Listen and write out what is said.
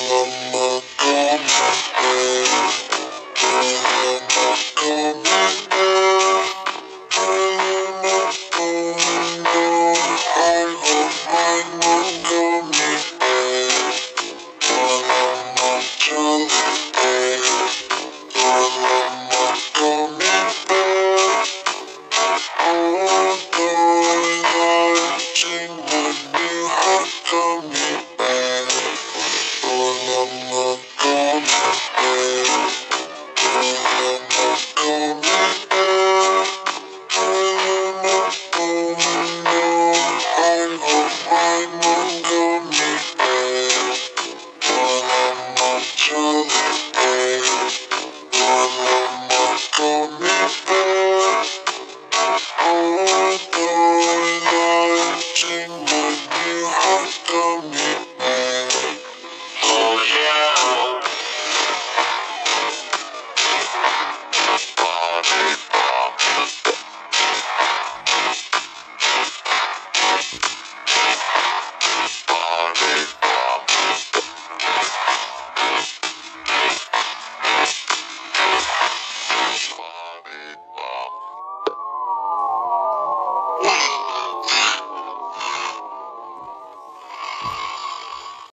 I'm a gummy bear. Don't